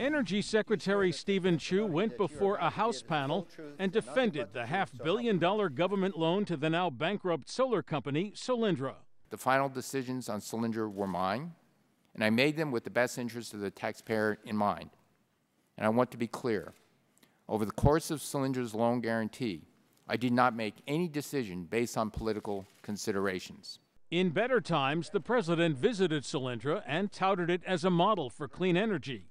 Energy Secretary Steven Chu went before a House panel and defended the half billion dollar government loan to the now bankrupt solar company Solyndra. The final decisions on Solyndra were mine, and I made them with the best interest of the taxpayer in mind. And I want to be clear. Over the course of Solyndra's loan guarantee, I did not make any decision based on political considerations. In better times, the president visited Solyndra and touted it as a model for clean energy.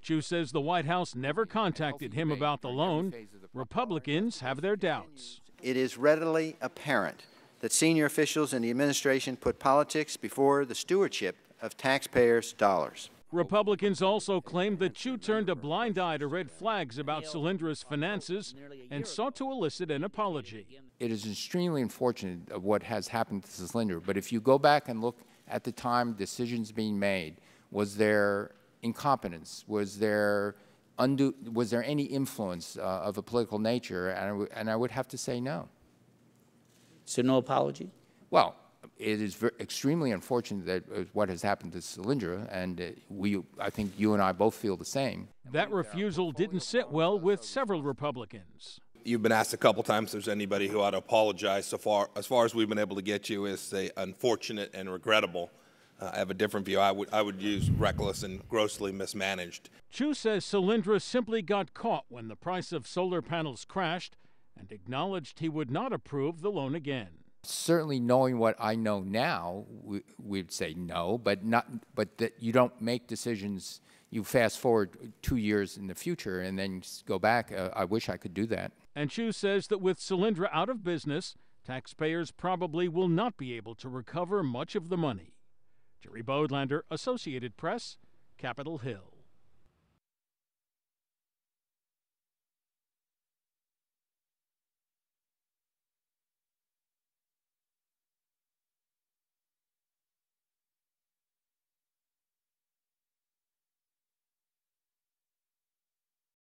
Chu says the White House never contacted him about the loan. Republicans have their doubts. It is readily apparent that senior officials in the administration put politics before the stewardship of taxpayers' dollars. Republicans also claimed that Chu turned a blind eye to red flags about Solyndra's finances and sought to elicit an apology. It is extremely unfortunate of what has happened to Solyndra, but if you go back and look at the time decisions being made, was there incompetence? Was there undue, was there any influence uh, of a political nature? And and I would have to say no. So no apology? Well, it is extremely unfortunate that uh, what has happened to Solyndra, and uh, we, I think you and I both feel the same. That refusal didn't sit well with several Republicans. You've been asked a couple times if there's anybody who ought to apologize. So far, as far as we've been able to get you, is say unfortunate and regrettable. Uh, I have a different view. I would, I would use reckless and grossly mismanaged. Chu says Solyndra simply got caught when the price of solar panels crashed and acknowledged he would not approve the loan again. Certainly, knowing what I know now, we, would say no, but not. But that you don't make decisions. You fast forward two years in the future and then go back. Uh, I wish I could do that. And Chu says that with Solyndra out of business, taxpayers probably will not be able to recover much of the money. Jerry Bodlander, Associated Press, Capitol Hill.